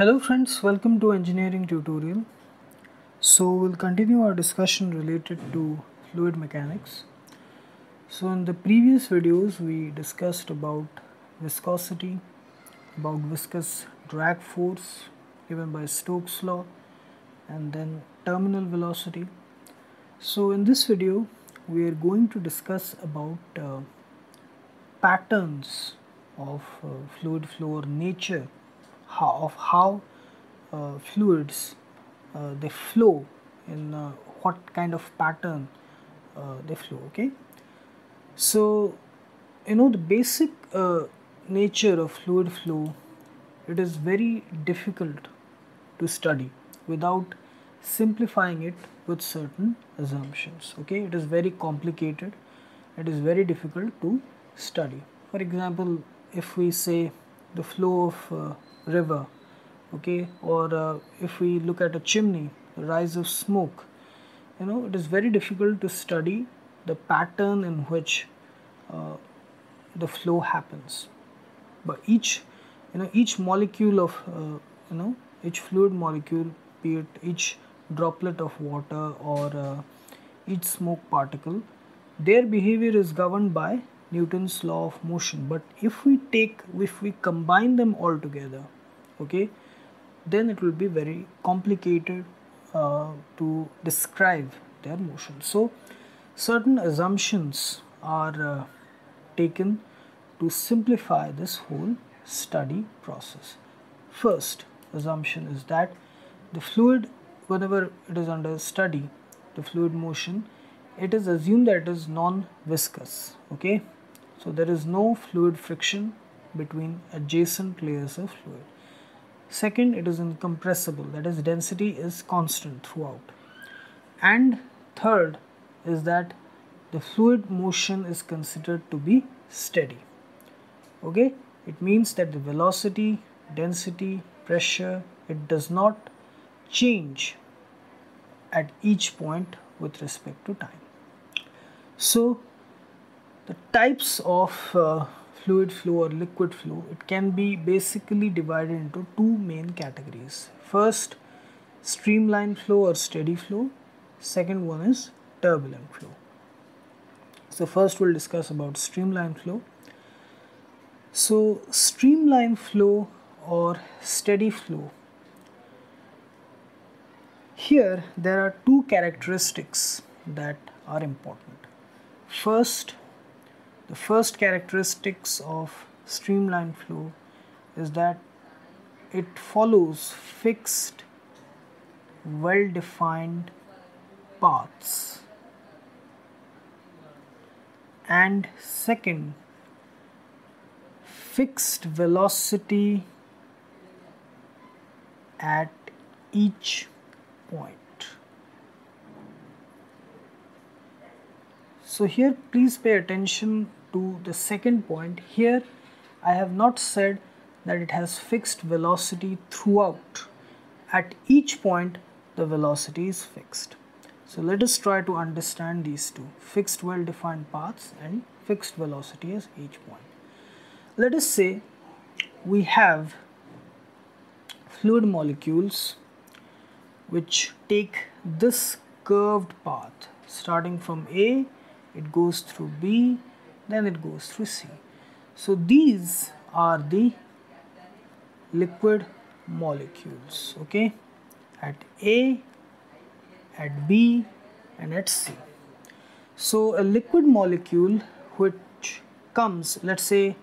Hello friends, welcome to engineering tutorial. So we'll continue our discussion related to fluid mechanics. So in the previous videos we discussed about viscosity, about viscous drag force given by Stokes law and then terminal velocity. So in this video we are going to discuss about uh, patterns of uh, fluid flow or nature how, of how uh, fluids uh, they flow in uh, what kind of pattern uh, they flow okay? So you know the basic uh, nature of fluid flow it is very difficult to study without simplifying it with certain assumptions okay? It is very complicated. It is very difficult to study. For example if we say the flow of uh, river okay? Or uh, if we look at a chimney the rise of smoke you know it is very difficult to study the pattern in which uh, the flow happens. But each you know each molecule of uh, you know each fluid molecule be it each droplet of water or uh, each smoke particle their behavior is governed by Newton's law of motion. But if we take if we combine them all together okay then it will be very complicated uh, to describe their motion. So certain assumptions are uh, taken to simplify this whole study process. First assumption is that the fluid whenever it is under study the fluid motion it is assumed that it is non-viscous okay? So there is no fluid friction between adjacent layers of fluid. Second, it is incompressible, that is, density is constant throughout. And third is that the fluid motion is considered to be steady. Okay, it means that the velocity, density, pressure, it does not change at each point with respect to time. So, the types of uh, fluid flow or liquid flow it can be basically divided into two main categories. First streamline flow or steady flow. Second one is turbulent flow. So first we'll discuss about streamline flow. So streamline flow or steady flow. Here there are two characteristics that are important. First the first characteristics of streamline flow is that it follows fixed well defined paths. And second fixed velocity at each point. So here please pay attention to the second point. Here I have not said that it has fixed velocity throughout. At each point the velocity is fixed. So let us try to understand these two. Fixed well defined paths and fixed velocity as each point. Let us say we have fluid molecules which take this curved path. Starting from A it goes through B then it goes through C. So these are the liquid molecules okay at A, at B and at C. So a liquid molecule which comes let's say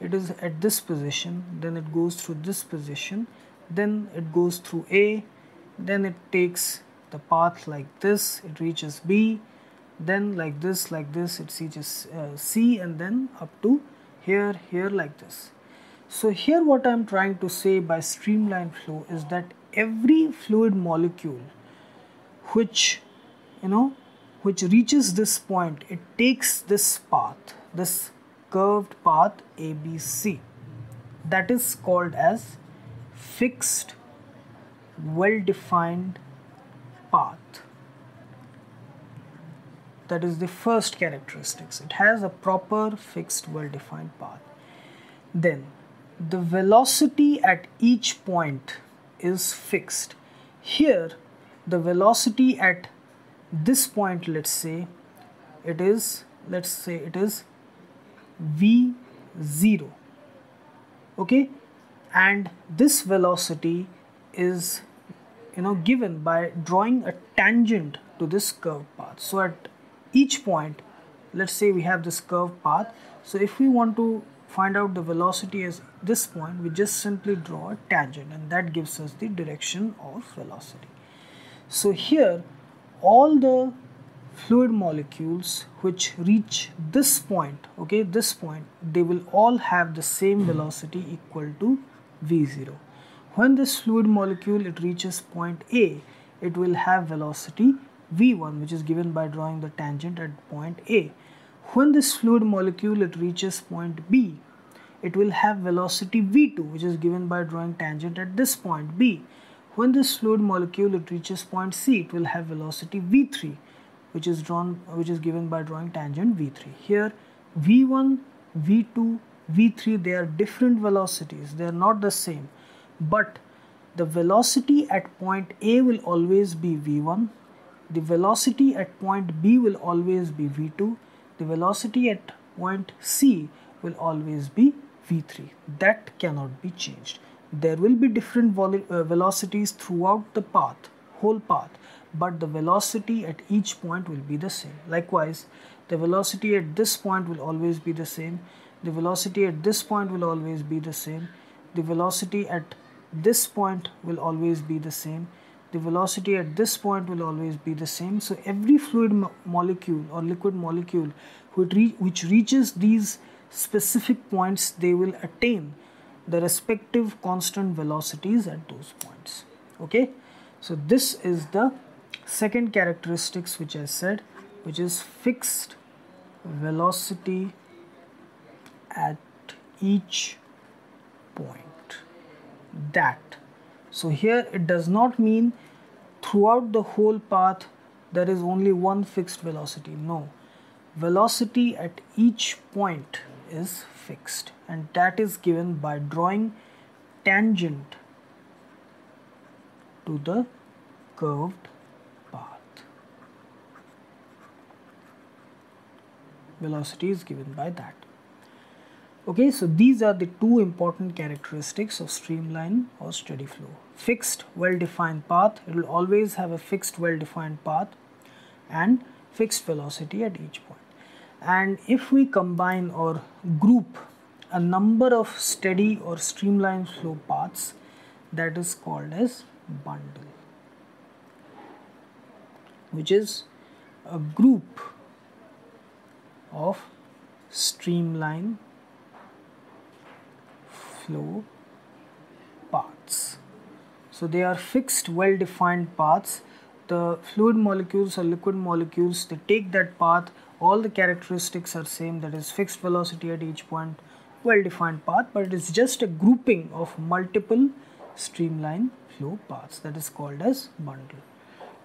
it is at this position then it goes through this position then it goes through A then it takes the path like this it reaches B then like this like this it reaches uh, C and then up to here here like this. So here what I am trying to say by streamline flow is that every fluid molecule which you know which reaches this point it takes this path this curved path ABC that is called as fixed well defined path that is the first characteristics. It has a proper fixed well defined path. Then the velocity at each point is fixed. Here the velocity at this point let's say it is let's say it is v0 okay? And this velocity is you know given by drawing a tangent to this curved path. So at each point let's say we have this curved path. So if we want to find out the velocity as this point we just simply draw a tangent and that gives us the direction of velocity. So here all the fluid molecules which reach this point okay this point they will all have the same velocity equal to v0 when this fluid molecule it reaches point a it will have velocity v1 which is given by drawing the tangent at point a. When this fluid molecule it reaches point b it will have velocity v2 which is given by drawing tangent at this point b. When this fluid molecule it reaches point c it will have velocity v3 which is drawn which is given by drawing tangent v3 here v1 v2 v3 they are different velocities. They are not the same. But the velocity at point a will always be v1 the velocity at point b will always be v2 the velocity at point c will always be v3 that cannot be changed there will be different uh, velocities throughout the path whole path but the velocity at each point will be the same. Likewise, the velocity at this point will always be the same. The velocity at this point will always be the same. The velocity at this point will always be the same. The velocity at this point will always be the same. So every fluid mo molecule or liquid molecule which, re which reaches these specific points, they will attain the respective constant velocities at those points. Okay, so this is the second characteristics which I said which is fixed velocity at each point that so here it does not mean throughout the whole path there is only one fixed velocity. No. Velocity at each point is fixed and that is given by drawing tangent to the curved path. velocity is given by that okay so these are the two important characteristics of streamline or steady flow. Fixed well-defined path. It will always have a fixed well-defined path and fixed velocity at each point. And if we combine or group a number of steady or streamline flow paths that is called as bundle which is a group of streamline flow paths. So they are fixed well defined paths. The fluid molecules or liquid molecules they take that path all the characteristics are same that is fixed velocity at each point well defined path but it is just a grouping of multiple streamline flow paths that is called as bundle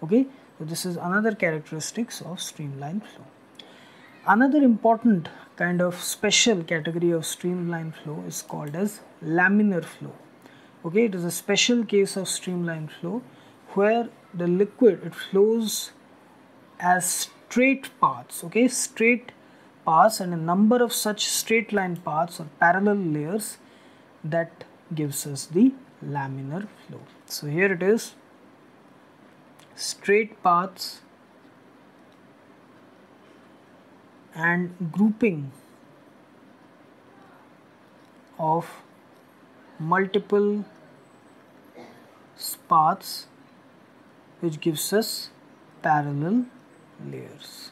okay so this is another characteristics of streamline flow Another important kind of special category of streamline flow is called as laminar flow. Okay, it is a special case of streamline flow where the liquid it flows as straight paths. Okay, straight paths and a number of such straight line paths or parallel layers that gives us the laminar flow. So here it is straight paths and grouping of multiple paths which gives us parallel layers.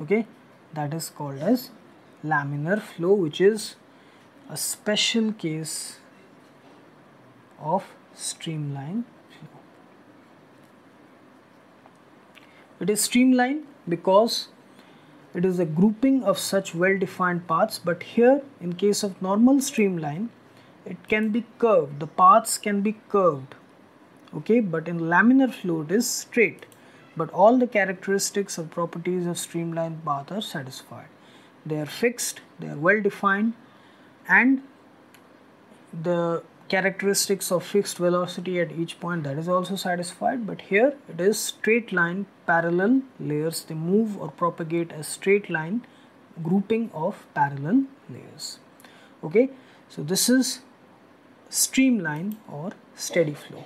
Okay? That is called as laminar flow which is a special case of streamline It is streamlined because it is a grouping of such well-defined paths but here in case of normal streamline it can be curved. The paths can be curved okay? But in laminar flow it is straight. But all the characteristics or properties of streamlined path are satisfied. They are fixed they are well defined and the characteristics of fixed velocity at each point that is also satisfied but here it is straight line parallel layers. They move or propagate as straight line grouping of parallel layers. Okay so this is streamline or steady flow.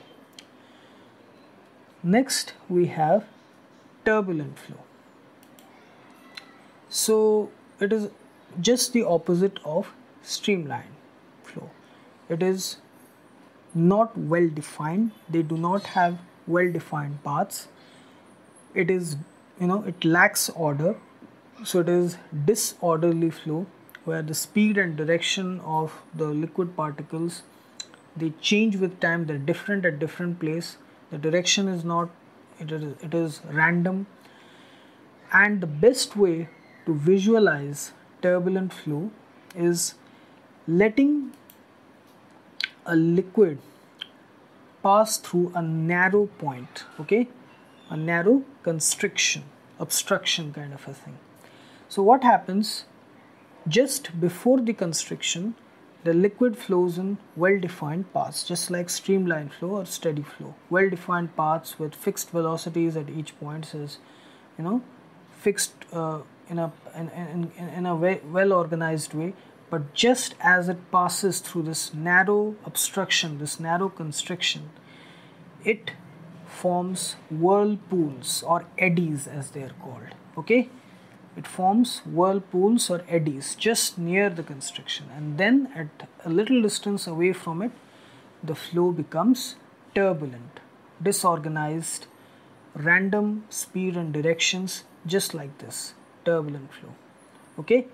Next we have turbulent flow. So it is just the opposite of streamline flow. It is not well defined. They do not have well defined paths. It is you know it lacks order. So it is disorderly flow where the speed and direction of the liquid particles they change with time. They're different at different place. The direction is not it is, it is random. And the best way to visualize turbulent flow is letting a liquid pass through a narrow point okay? A narrow constriction obstruction kind of a thing. So what happens? Just before the constriction the liquid flows in well defined paths just like streamline flow or steady flow. Well defined paths with fixed velocities at each point is you know fixed uh, in a in, in, in a well organized way but just as it passes through this narrow obstruction this narrow constriction it forms whirlpools or eddies as they are called okay? It forms whirlpools or eddies just near the constriction and then at a little distance away from it the flow becomes turbulent disorganized random speed and directions just like this turbulent flow okay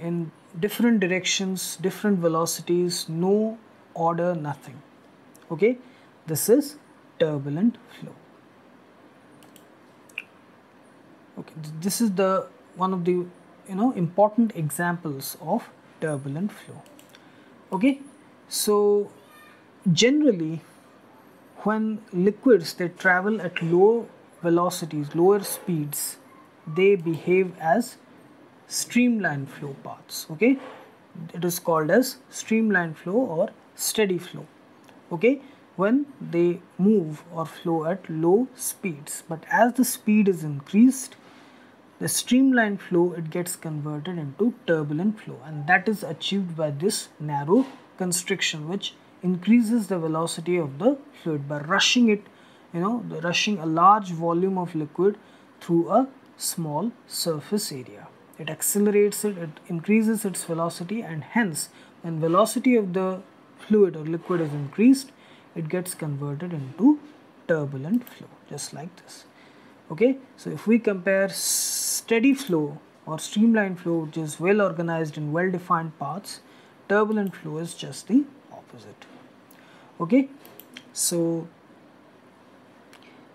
in different directions different velocities no order nothing. Okay? This is turbulent flow. Okay this is the one of the you know important examples of turbulent flow. Okay? So generally when liquids they travel at low velocities lower speeds they behave as streamline flow paths okay? It is called as streamline flow or steady flow okay? When they move or flow at low speeds but as the speed is increased the streamline flow it gets converted into turbulent flow and that is achieved by this narrow constriction which increases the velocity of the fluid by rushing it you know rushing a large volume of liquid through a small surface area it accelerates it it increases its velocity and hence when velocity of the fluid or liquid is increased it gets converted into turbulent flow just like this. Okay? So if we compare steady flow or streamlined flow which is well organized in well defined paths turbulent flow is just the opposite. Okay? So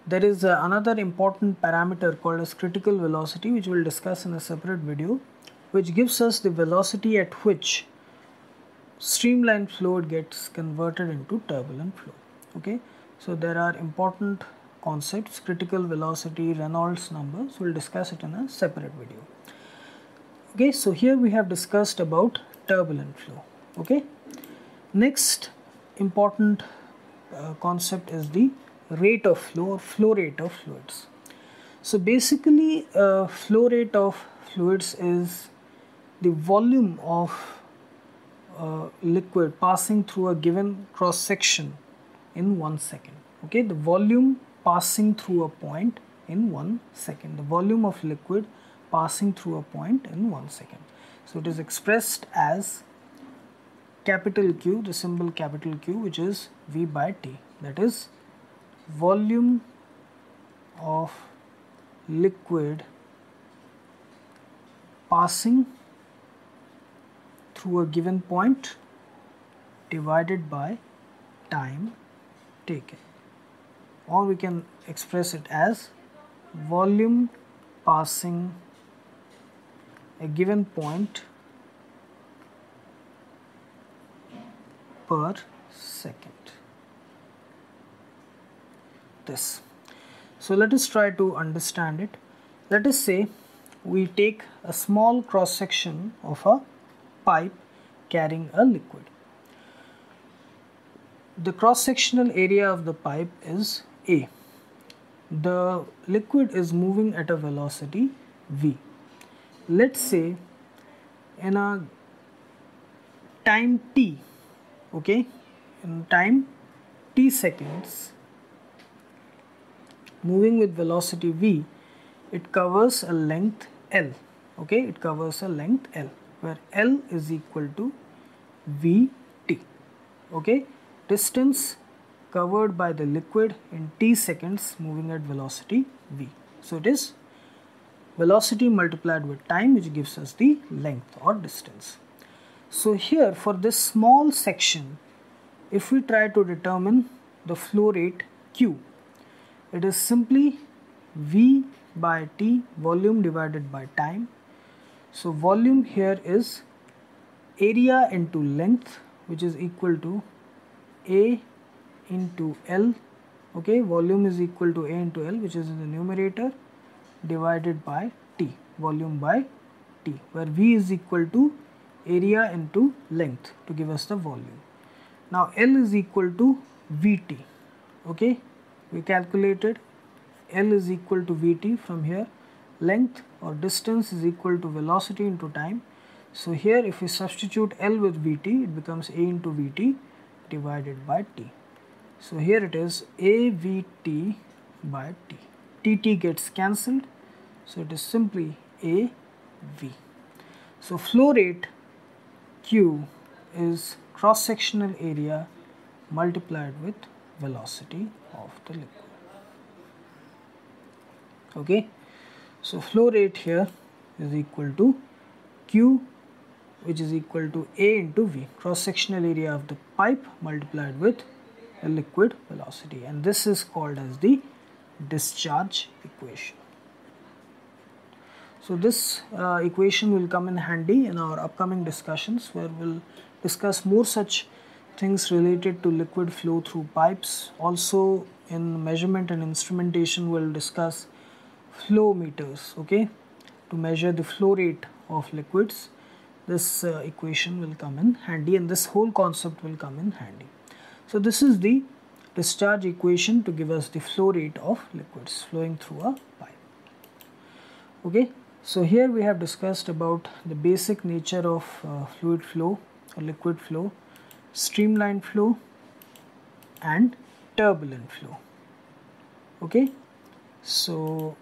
there is uh, another important parameter called as critical velocity which we'll discuss in a separate video which gives us the velocity at which streamlined flow gets converted into turbulent flow. Okay? So there are important concepts critical velocity Reynolds numbers. We'll discuss it in a separate video. Okay? So here we have discussed about turbulent flow. Okay? Next important uh, concept is the rate of flow or flow rate of fluids so basically uh, flow rate of fluids is the volume of uh, liquid passing through a given cross section in one second okay the volume passing through a point in one second. The volume of liquid passing through a point in one second. So it is expressed as capital Q, the symbol capital Q, which is V by T. That is volume of liquid passing through a given point divided by time taken. Or we can express it as volume passing a given point per second this so let us try to understand it let us say we take a small cross section of a pipe carrying a liquid the cross sectional area of the pipe is A. The liquid is moving at a velocity V. Let's say in a time t, okay, in time t seconds, moving with velocity v, it covers a length L, okay, it covers a length L where L is equal to Vt, okay distance covered by the liquid in t seconds moving at velocity v. So it is velocity multiplied with time which gives us the length or distance. So here for this small section if we try to determine the flow rate q it is simply v by t volume divided by time. So volume here is area into length which is equal to a into L okay volume is equal to A into L which is in the numerator divided by T volume by T where V is equal to area into length to give us the volume. Now L is equal to Vt okay we calculated L is equal to Vt from here length or distance is equal to velocity into time so here if we substitute L with Vt it becomes A into Vt divided by t. So here it is AVT by t. TT gets cancelled. So it is simply AV. So flow rate Q is cross sectional area multiplied with velocity of the liquid. Okay. So flow rate here is equal to Q which is equal to A into V, cross-sectional area of the pipe multiplied with the liquid velocity and this is called as the discharge equation. So this uh, equation will come in handy in our upcoming discussions where we'll discuss more such things related to liquid flow through pipes. Also in measurement and instrumentation we'll discuss flow meters, okay, to measure the flow rate of liquids this uh, equation will come in handy and this whole concept will come in handy. So this is the discharge equation to give us the flow rate of liquids flowing through a pipe. Okay, so here we have discussed about the basic nature of uh, fluid flow or liquid flow, streamlined flow and turbulent flow. Okay, so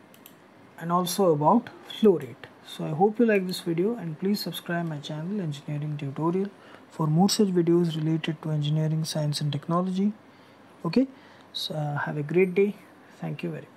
and also about flow rate. So I hope you like this video and please subscribe my channel engineering tutorial for more such videos related to engineering science and technology. Okay? So uh, have a great day. Thank you very much